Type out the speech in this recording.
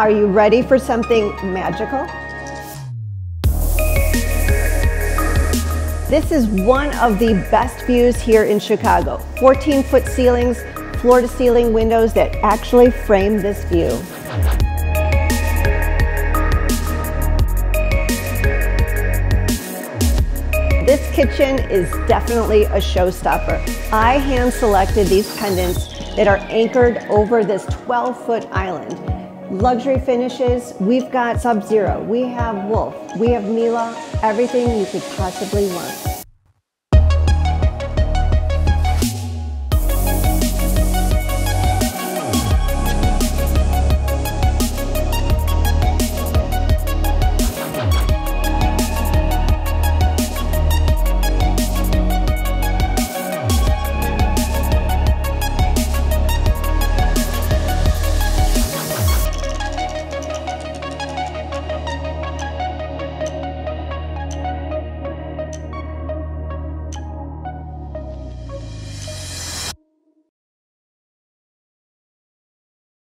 Are you ready for something magical? This is one of the best views here in Chicago. 14 foot ceilings, floor to ceiling windows that actually frame this view. This kitchen is definitely a showstopper. I hand selected these pendants that are anchored over this 12 foot island. Luxury finishes, we've got Sub-Zero, we have Wolf, we have Miele, everything you could possibly want.